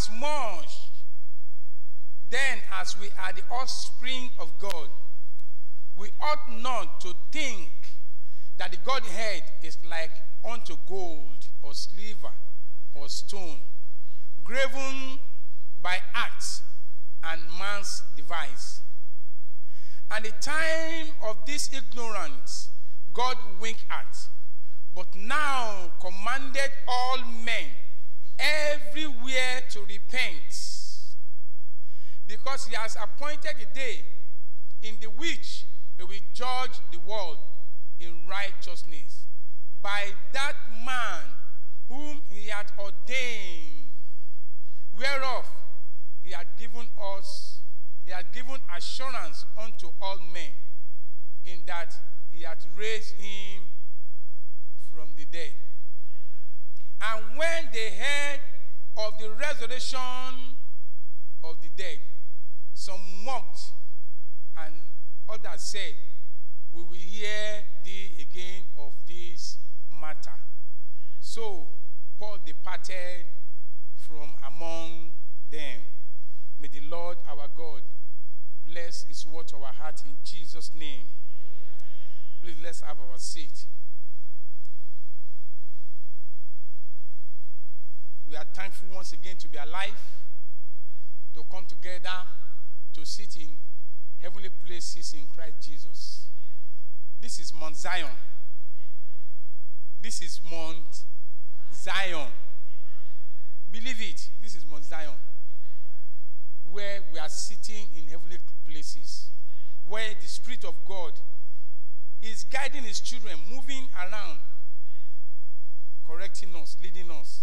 as much then as we are the offspring of God, we ought not to think that the Godhead is like unto gold or silver or stone, graven by axe and man's device. And the time of this ignorance God winked at, but now commanded all men everywhere to repent, because he has appointed a day in the which he will judge the world in righteousness by that man whom he had ordained, whereof he had given us, he had given assurance unto all men, in that he had raised him from the dead. And when they heard of the resurrection of the dead, some mocked, and others said, We will hear thee again of this matter. So Paul departed from among them. May the Lord our God bless his word to our heart in Jesus' name. Please let's have our seat. We are thankful once again to be alive, to come together, to sit in heavenly places in Christ Jesus. This is Mount Zion. This is Mount Zion. Believe it, this is Mount Zion. Where we are sitting in heavenly places, where the Spirit of God is guiding His children, moving around, correcting us, leading us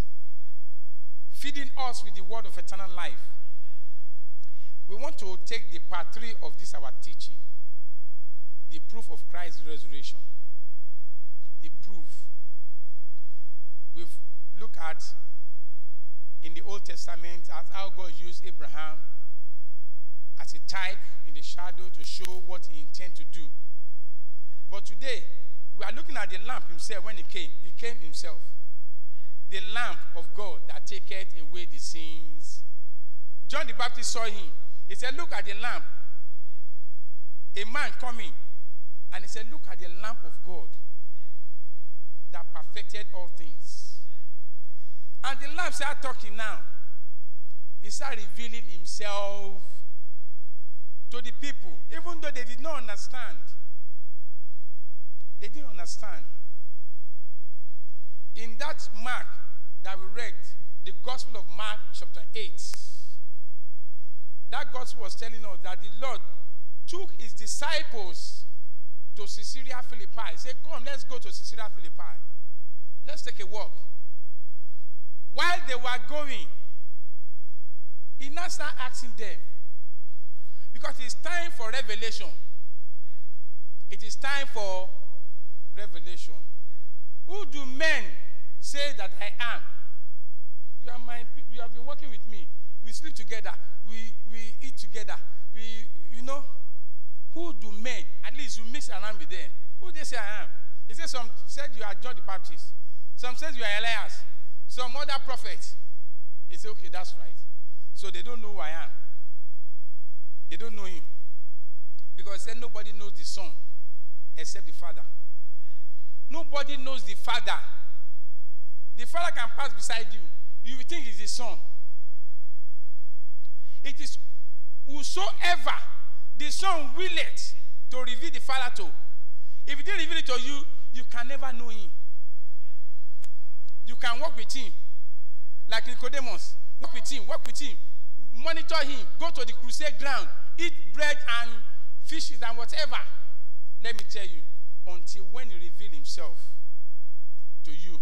feeding us with the word of eternal life. We want to take the part three of this our teaching, the proof of Christ's resurrection. The proof. We've looked at in the Old Testament at how God used Abraham as a type in the shadow to show what he intended to do. But today, we are looking at the lamb himself when he came. He came himself the lamb of God that taketh away the sins. John the Baptist saw him. He said, Look at the lamb. A man coming. And he said, Look at the lamb of God that perfected all things. And the lamb started talking now. He started revealing himself to the people, even though they did not understand. They didn't understand in that Mark that we read, the Gospel of Mark, chapter 8, that Gospel was telling us that the Lord took his disciples to Caesarea Philippi. He said, Come, let's go to Caesarea Philippi. Let's take a walk. While they were going, he now started asking them, because it's time for revelation. It is time for revelation. Who do men say that I am? You are my you have been working with me. We sleep together. We we eat together. We you know who do men? At least you mix around with them. Who they say I am? He said some said you are John the Baptist. Some says you are Elias. Some other prophets. He said, okay, that's right. So they don't know who I am. They don't know him. Because he said nobody knows the Son except the Father. Nobody knows the Father. The Father can pass beside you. You will think he's the Son. It is whosoever the Son willeth to reveal the Father to. If he didn't reveal it to you, you can never know him. You can walk with him. Like Nicodemus. Walk with him, walk with him. Monitor him. Go to the crusade ground. Eat bread and fishes and whatever. Let me tell you, until when he revealed himself to you.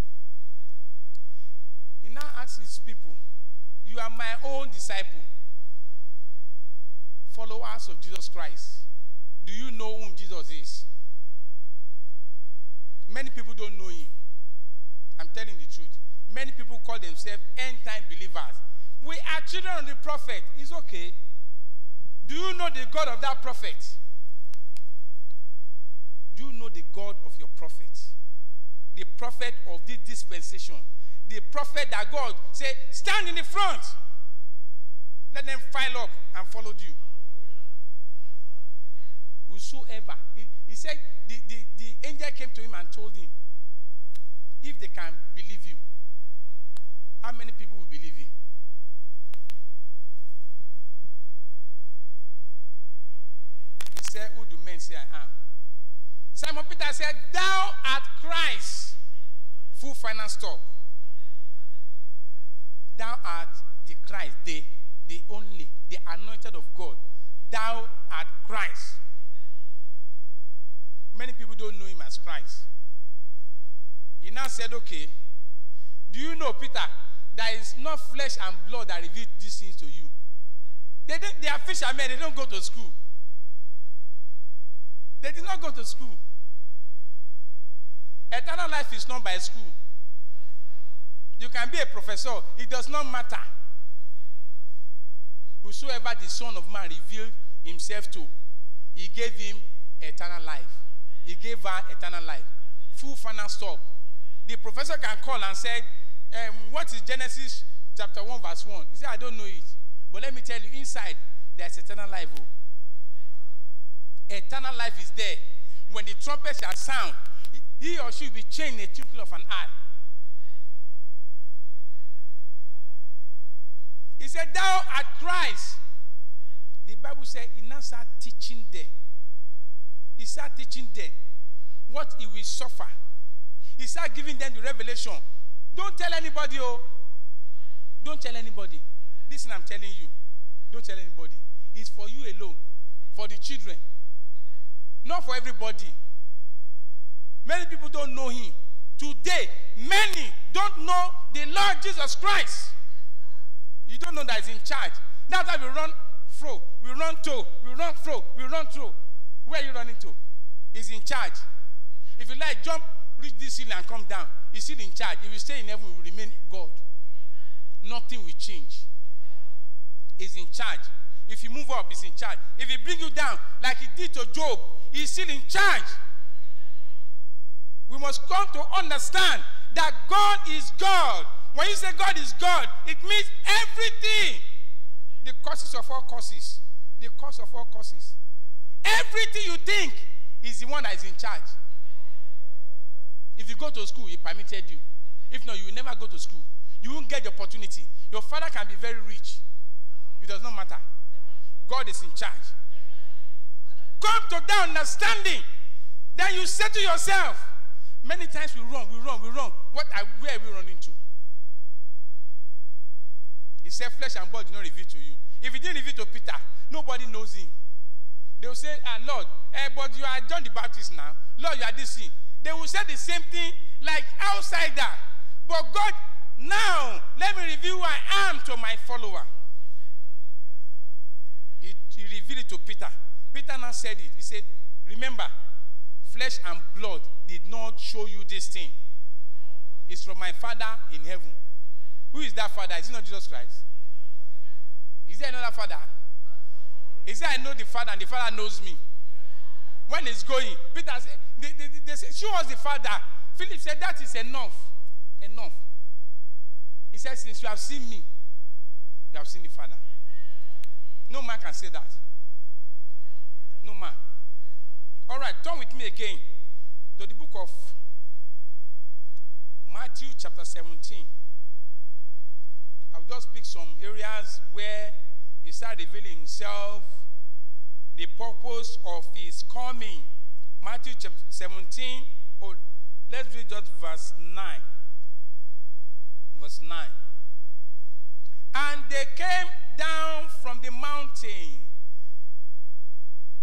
Now asks his people, You are my own disciple. Followers of Jesus Christ. Do you know whom Jesus is? Many people don't know him. I'm telling the truth. Many people call themselves end time believers. We are children of the prophet. It's okay. Do you know the God of that prophet? Do you know the God of your prophet? The prophet of this dispensation. The prophet that God said, stand in the front. Let them file up and follow you. Whosoever. He, he said, the, the, the angel came to him and told him, if they can believe you, how many people will believe him? He said, Who do men say I am? Simon Peter said, Thou art Christ. Full final stop. Thou art the Christ, the, the only, the anointed of God. Thou art Christ. Many people don't know him as Christ. He now said, Okay, do you know, Peter, there is not flesh and blood that reveal these things to you? They, didn't, they are fishermen, they don't go to school. They did not go to school. Eternal life is not by school. You can be a professor, it does not matter. Whosoever the Son of Man revealed himself to, he gave him eternal life. He gave her eternal life. Full final stop. The professor can call and say, um, What is Genesis chapter 1, verse 1? He said, I don't know it. But let me tell you, inside, there's eternal life. Oh. Eternal life is there. When the trumpet shall sound, he or she will be in a twinkle of an eye. He said, Thou art Christ. The Bible said, He now start teaching them. He start teaching them what he will suffer. He start giving them the revelation. Don't tell anybody, oh. Don't tell anybody. Listen, I'm telling you. Don't tell anybody. It's for you alone, for the children, not for everybody. Many people don't know him. Today, many don't know the Lord Jesus Christ. You don't know that he's in charge. That's why we run through, we run to, we run through, we run through. Where are you running to? He's in charge. If you like, jump, reach this ceiling and come down. He's still in charge. If you stay in heaven, you remain God. Nothing will change. He's in charge. If you move up, he's in charge. If he bring you down, like he did to Job, he's still in charge. We must come to understand that God is God. When you say God is God, it means everything. The causes of all causes. The cause of all causes. Everything you think is the one that is in charge. If you go to school, he permitted you. If not, you will never go to school. You won't get the opportunity. Your father can be very rich. It does not matter. God is in charge. Come to that understanding. Then you say to yourself, many times we run, we run, we run. What are, where are we running to? He said, flesh and blood did not reveal to you. If he didn't reveal to Peter, nobody knows him. They will say, ah, Lord, eh, but you are John the Baptist now. Lord, you are this thing. They will say the same thing like outsider. But God, now, let me reveal who I am to my follower. He, he revealed it to Peter. Peter now said it. He said, Remember, flesh and blood did not show you this thing. It's from my Father in heaven. Who is that Father? Is it not Jesus Christ? Is there another Father? Is there I know the Father and the Father knows me? When he's going, Peter said, they, they, they said, Show us the Father. Philip said, That is enough. Enough. He said, Since you have seen me, you have seen the Father. No man can say that. No man. All right, turn with me again to the book of Matthew, chapter 17. Just pick some areas where he started revealing himself, the purpose of his coming. Matthew chapter 17. Oh, let's read just verse 9. Verse 9. And they came down from the mountain.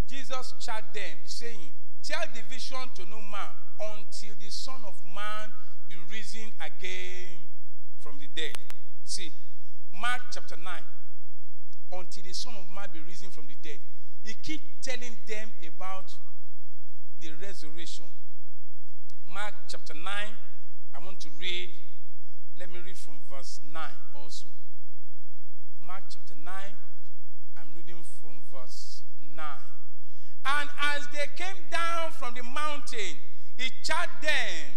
Jesus charged them, saying, Tell the vision to no man until the Son of Man be risen again from the dead. See, Mark chapter 9, until the Son of Man be risen from the dead, he keep telling them about the resurrection. Mark chapter 9, I want to read. Let me read from verse 9 also. Mark chapter 9, I'm reading from verse 9. And as they came down from the mountain, he charged them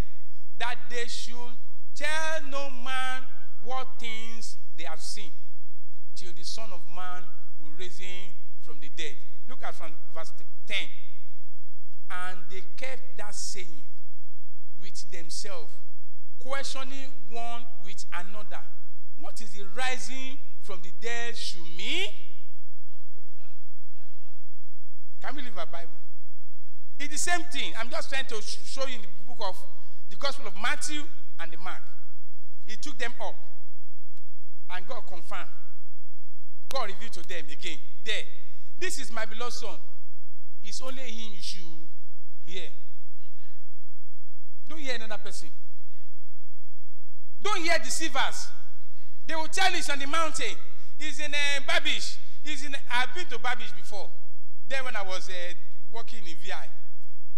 that they should tell no man what things they have seen, till the Son of Man will raise him from the dead. Look at from verse 10. And they kept that saying with themselves, questioning one with another. What is the rising from the dead should mean? Can we leave our Bible? It's the same thing. I'm just trying to show you in the book of the Gospel of Matthew and the Mark. He took them up and God confirmed. God revealed to them again. There. This is my beloved son. It's only him you should hear. Don't hear another person. Don't hear deceivers. They will tell you it's on the mountain. It's in uh, Babish. It's in, I've been to Babish before. Then when I was uh, working in VI.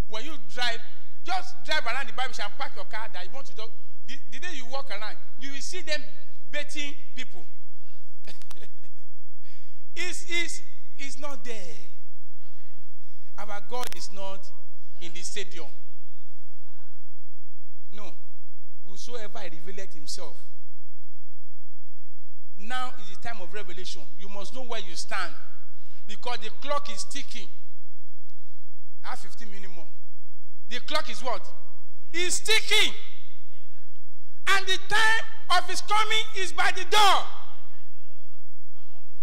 When you drive, just drive around the Babish and park your car that you want to do. The, the day you walk around, you will see them baiting people. it's, it's, it's not there. Our God is not in the stadium. No. Whosoever revealed himself. Now is the time of revelation. You must know where you stand. Because the clock is ticking. I have 15 minutes more. The clock is what? It's ticking. And the time of his coming is by the door.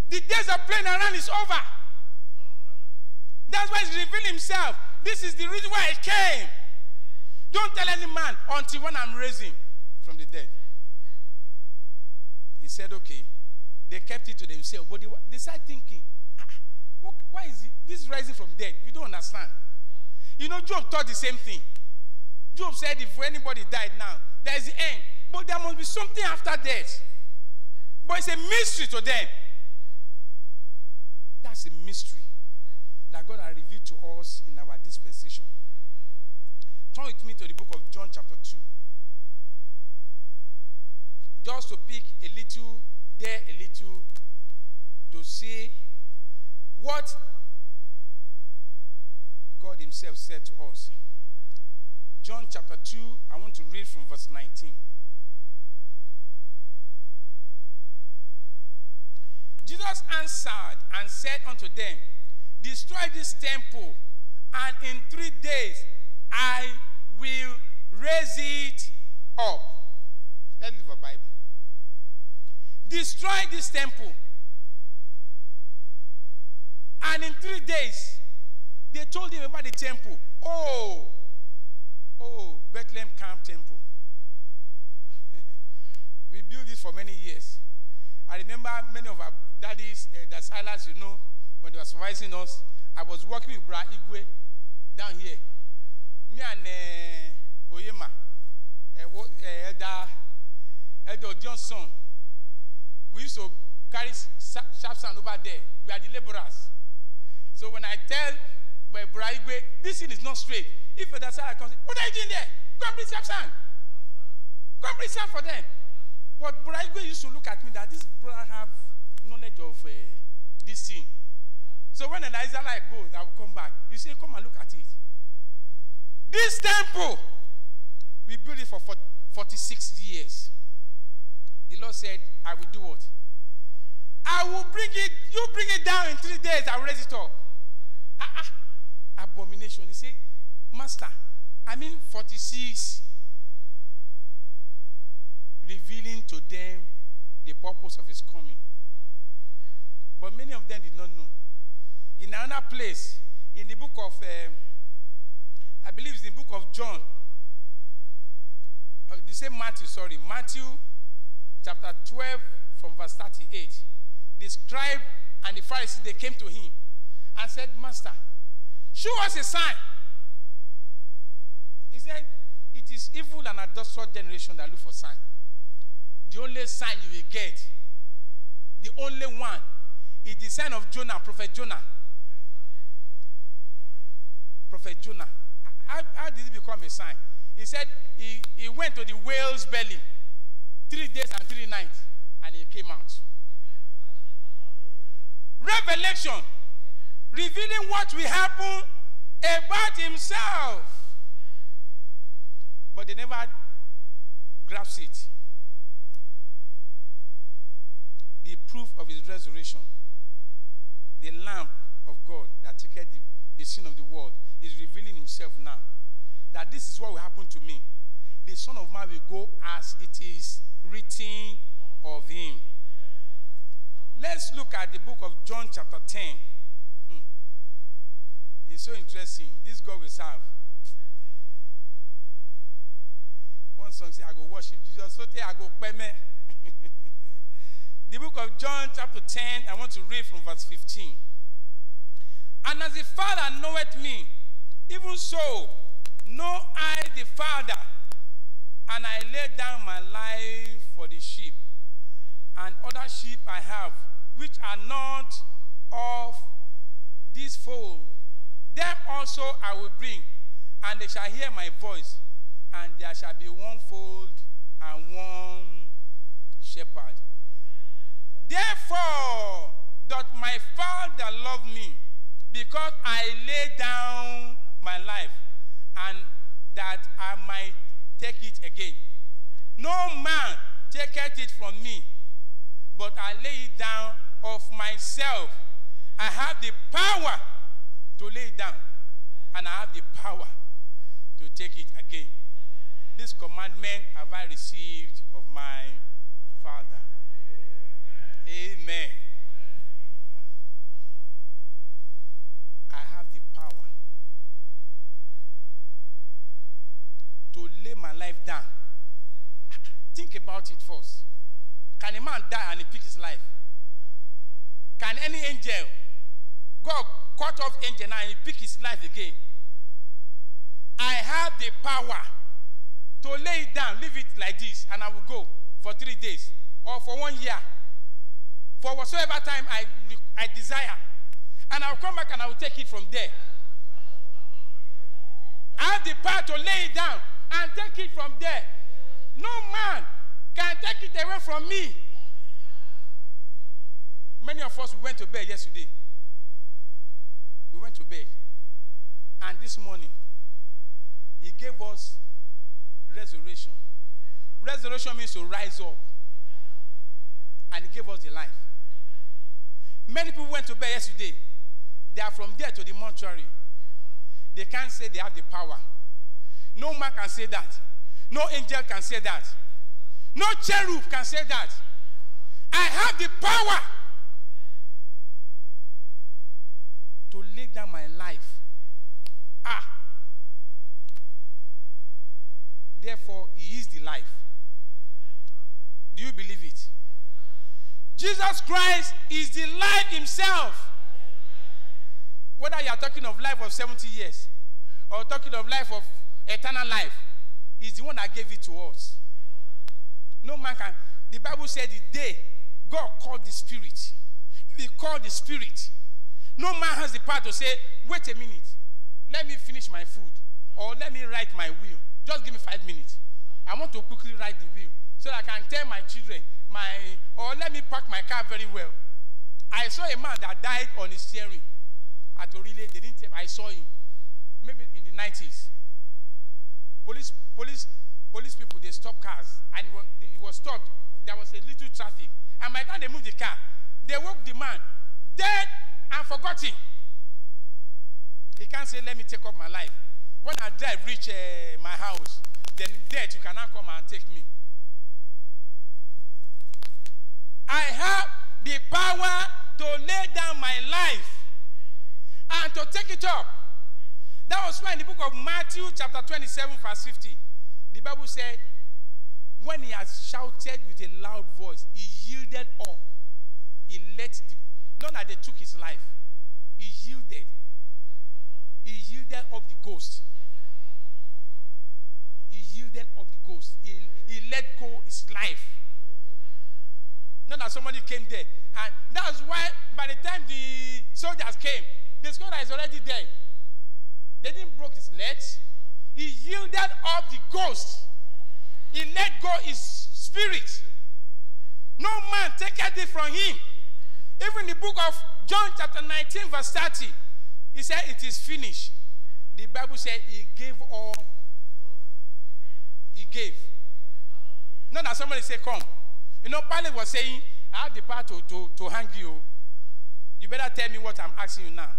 The days of playing around is over. That's why he's revealing himself. This is the reason why he came. Don't tell any man until when I'm raising from the dead. He said, okay. They kept it to themselves, but they, they started thinking, ah, ah why is it, this rising from dead? We don't understand. You know, Job thought the same thing. Job said, if anybody died now, there's the end. But there must be something after death. But it's a mystery to them. That's a mystery that God has revealed to us in our dispensation. Turn with me to the book of John, chapter 2. Just to pick a little there, a little to see what God Himself said to us. John chapter 2, I want to read from verse 19. Jesus answered and said unto them, Destroy this temple, and in three days I will raise it up. Let's leave a Bible. Destroy this temple. And in three days, they told him about the temple. Oh, oh, Bethlehem Camp Temple. we built this for many years. I remember many of our daddies, uh, the Silas, you know, when they were supervising us, I was working with Bra Igwe down here. Me and uh, Oyema, uh, uh, Elder, Johnson, we used to carry sharp sand over there. We are the laborers. So when I tell my Bra Igwe, this thing is not straight. If Elder Silas comes, what are you doing there? Go and bring sharp sand. Go and bring sand for them. But Bra Igwe used to look at me that this brother have knowledge of uh, this thing. So when an Israelite goes, I will come back. You say, come and look at it. This temple, we built it for 46 years. The Lord said, I will do what? I will bring it, you bring it down in three days, I will raise it up. Ah, ah. Abomination. He said, Master, I mean 46 revealing to them the purpose of his coming. But many of them did not know. In another place, in the book of, uh, I believe it's in the book of John, uh, the same Matthew, sorry, Matthew chapter 12 from verse 38. The scribe and the Pharisees, they came to him and said, Master, show us a sign. He said, it is evil and adulterous generation that look for sign. The only sign you will get the only one, is the sign of Jonah, Prophet Jonah. Prophet Jonah. How, how did he become a sign? He said he, he went to the whale's belly three days and three nights and he came out. Revelation revealing what will happen about himself. But they never grasp it. The proof of his resurrection, the lamb of God that took the, the sin of the world, is revealing himself now. That this is what will happen to me. The Son of Man will go as it is written of him. Let's look at the book of John, chapter 10. Hmm. It's so interesting. This God will serve. One song says, I go worship Jesus. So I go peme. the book of John, chapter 10, I want to read from verse 15. And as the Father knoweth me, even so know I the Father, and I lay down my life for the sheep. And other sheep I have, which are not of this fold. Them also I will bring, and they shall hear my voice, and there shall be one fold and one shepherd. Therefore, doth my Father love me, because I lay down my life, and that I might take it again. No man taketh it from me, but I lay it down of myself. I have the power to lay it down, and I have the power to take it again. This commandment have I received of my Father. Amen. I have the power to lay my life down. Think about it first. Can a man die and he pick his life? Can any angel, God cut off angel and he pick his life again? I have the power to lay it down, leave it like this, and I will go for three days or for one year, for whatsoever time I, I desire. And I will come back and I will take it from there. I have the power to lay it down and take it from there. No man can take it away from me. Many of us we went to bed yesterday. We went to bed. And this morning, he gave us resurrection. Resurrection means to rise up. And he gave us the life. Many people went to bed yesterday. They are from there to the mortuary. They can't say they have the power. No man can say that. No angel can say that. No cherub can say that. I have the power to lay down my life. Ah. Therefore, he is the life. Do you believe it? Jesus Christ is the life himself. Whether you are talking of life of 70 years or talking of life of eternal life, he's the one that gave it to us. No man can. The Bible said the day God called the Spirit, if he called the Spirit, no man has the power to say, wait a minute, let me finish my food or let me write my will. Just give me five minutes. I want to quickly write the will so that I can tell my children, my or let me park my car very well. I saw a man that died on his steering at Orile. They didn't tell I saw him. Maybe in the 90s. Police, police, police people, they stopped cars and it was, stopped. There was a little traffic. And by the they moved the car, they woke the man dead and forgotten. He can't say, let me take up my life. When I drive, reach uh, my house, then death, you cannot come and take me. I have the power to lay down my life and to take it up. That was why in the book of Matthew, chapter 27, verse 50, the Bible said, when he had shouted with a loud voice, he yielded up. He let the, not that they took his life, he yielded. He yielded up the ghost. He yielded up the ghost. He, he let go his life. Not that somebody came there. And that's why by the time the soldiers came, the scholar is already dead. They didn't break his legs. He yielded up the ghost. He let go his spirit. No man taketh it from him. Even the book of John chapter 19 verse 30, he said it is finished. The Bible said he gave all. He gave. Not that somebody say come. You know, Pilate was saying, I have the power to, to, to hang you. You better tell me what I'm asking you now.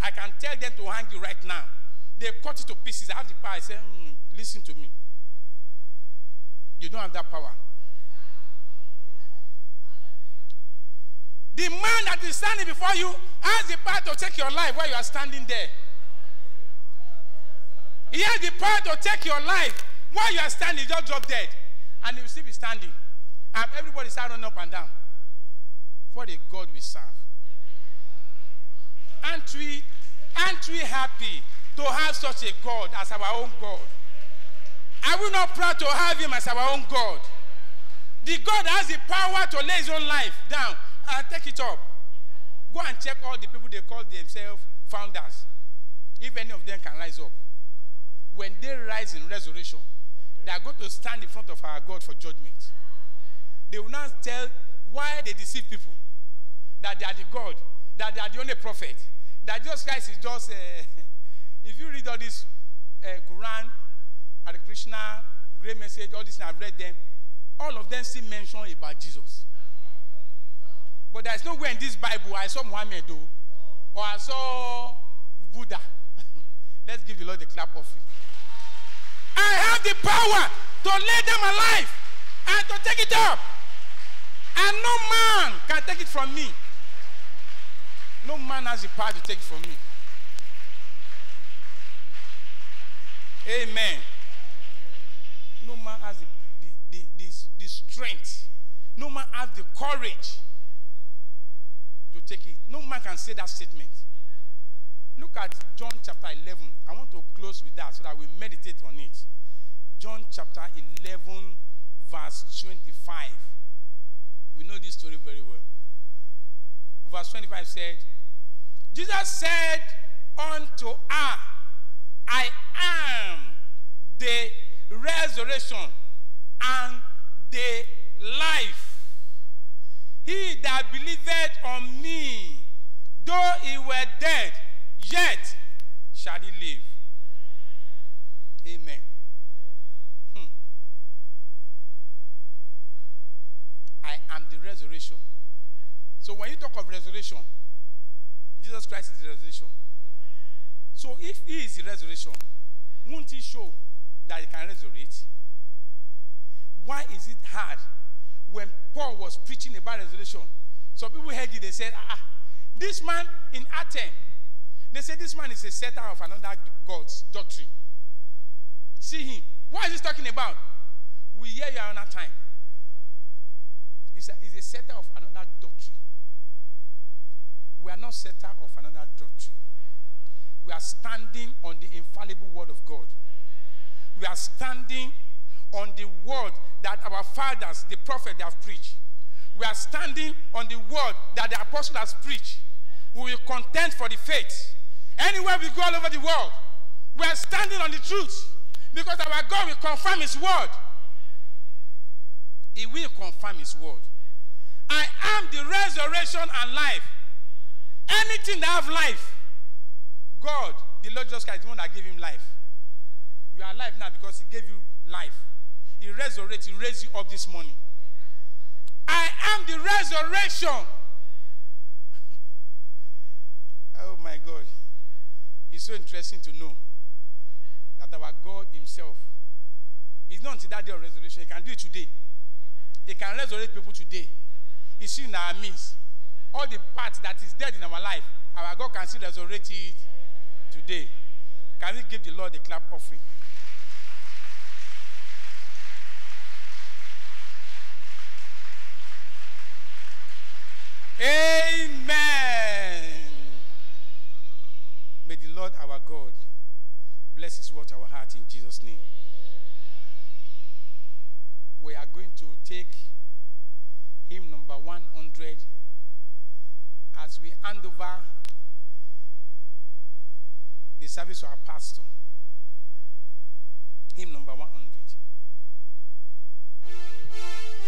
I can tell them to hang you right now. They cut it to pieces. I have the power. I say, mm, listen to me. You don't have that power. The man that is standing before you has the power to take your life while you are standing there. He has the power to take your life while you are standing, just drop dead. And he will still be standing. And everybody standing up and down. For the God we serve. Aren't we, aren't we happy to have such a God as our own God? Are we not proud to have him as our own God? The God has the power to lay his own life down and take it up. Go and check all the people they call themselves founders. If any of them can rise up. When they rise in resurrection, they are going to stand in front of our God for judgment. They will not tell why they deceive people. That they are the God. That they are the only prophet. That Jesus Christ is just, uh, if you read all this uh, Quran, and Krishna, great message, all this, I've read them, all of them still mention about Jesus. But there's nowhere in this Bible I saw Muhammad do, or I saw Buddha. Let's give the Lord the clap of it. I have the power to lay them alive and to take it up. And no man can take it from me. No man has the power to take it from me. Amen. No man has the, the, the, the, strength. No man has the courage to take it. No man can say that statement. Look at John chapter 11. I want to close with that so that we meditate on it. John chapter 11, verse 25. We know this story very well. Verse 25 said, Jesus said unto her, I am the resurrection and the life. He that believeth on me, though he were dead, yet shall he live. Amen. Hmm. I am the resurrection. So when you talk of resurrection, Jesus Christ is the resurrection. So if he is the resurrection, won't he show that he can resurrect? Why is it hard when Paul was preaching about resurrection? Some people heard it, they said, ah, ah, this man in Athens, they said this man is a setter of another God's doctrine. See him. What is he talking about? We hear you another time. He's a, setter of another doctrine. We are not setter of another doctrine. We are standing on the infallible word of God. We are standing on the word that our fathers, the prophet, have preached. We are standing on the word that the apostle has preached. We will contend for the faith. Anywhere we go all over the world, we are standing on the truth because our God will confirm his word. He will confirm his word. I am the resurrection and life. Anything that have life, God, the Lord Jesus Christ, is the one that gave him life. You are alive now because he gave you life. He resurrected, he raised you up this morning. I am the resurrection. oh my God. It's so interesting to know that our God Himself is not until that day of resurrection. He can do it today. He can resurrect people today. He's in our midst. All the parts that is dead in our life, our God can still resurrect it today. Can we give the Lord a clap offering? Amen. May the Lord our God bless his word our heart in Jesus' name. We are going to take hymn number 100 as we hand over the service to our pastor. Hymn number 100.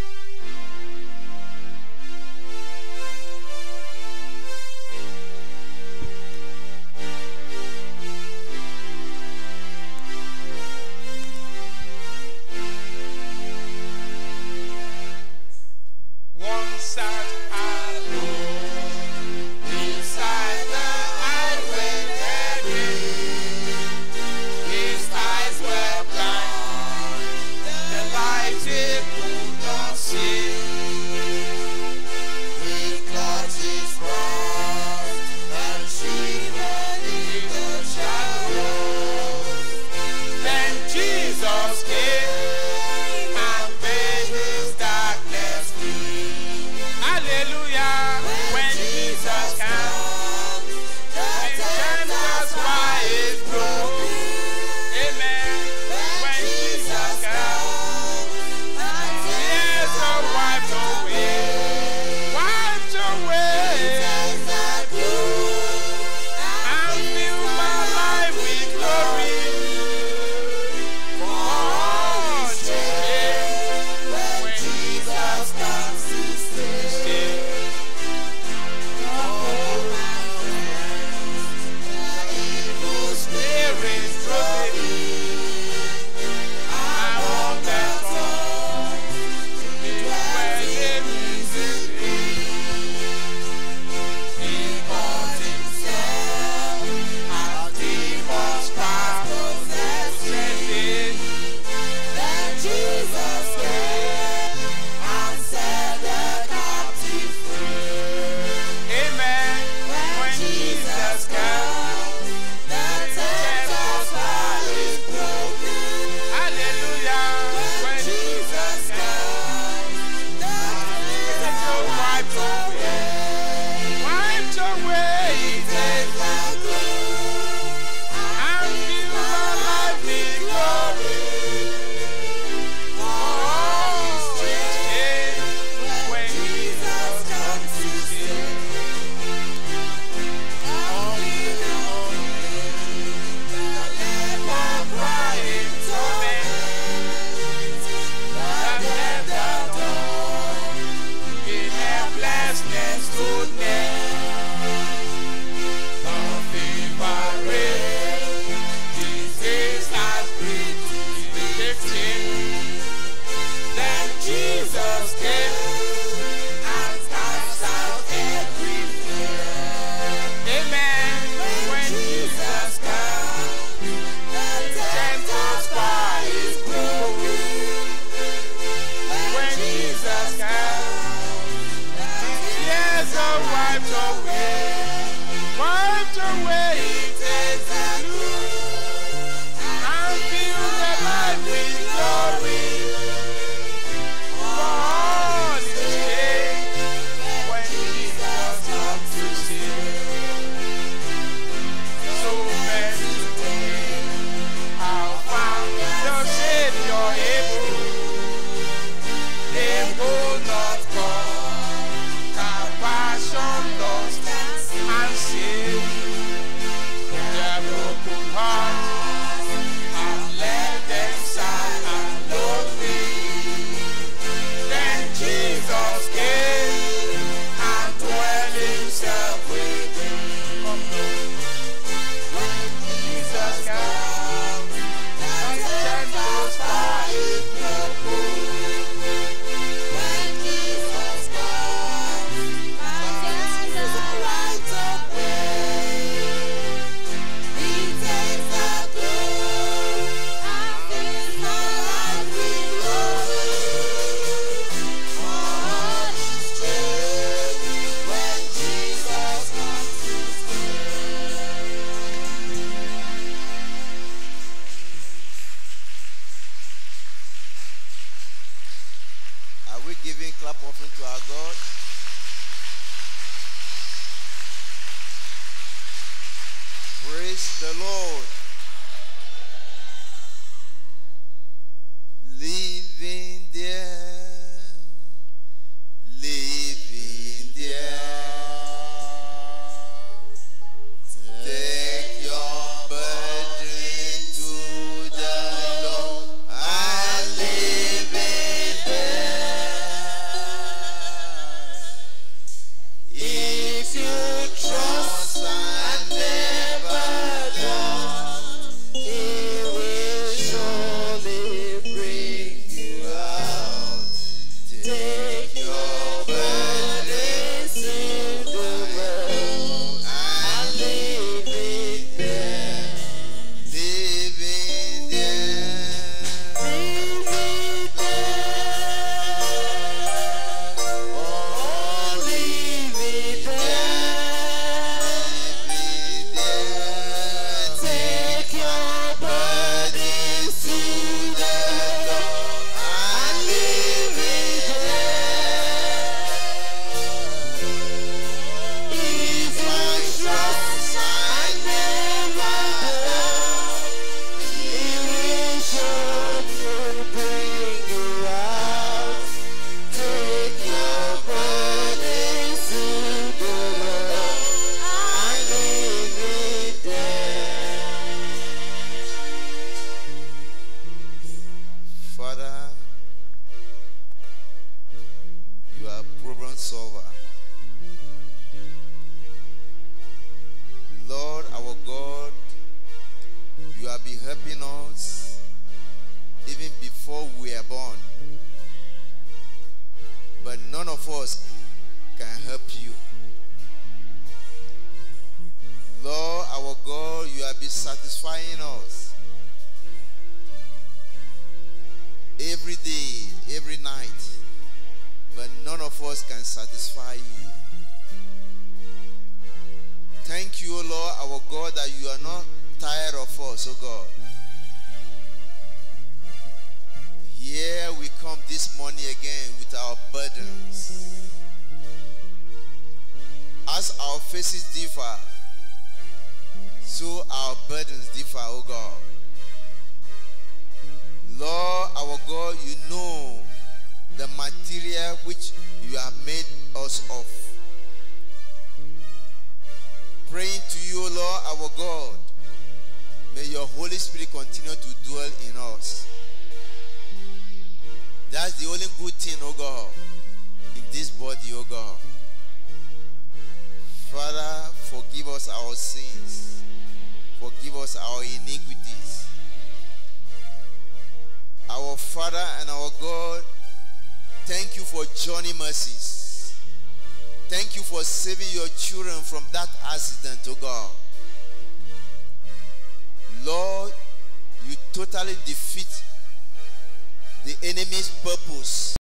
Tired oh God. Here we come this morning again with our burdens. As our faces differ, so our burdens differ, oh God. Lord, our God, you know the material which you have made us of. Praying to you, Lord, our God, may your Holy Spirit continue to dwell in us. That's the only good thing, oh God, in this body, oh God. Father, forgive us our sins. Forgive us our iniquities. Our Father and our God, thank you for journey mercies. Thank you for saving your children from that accident, oh God. Lord, you totally defeat the enemy's purpose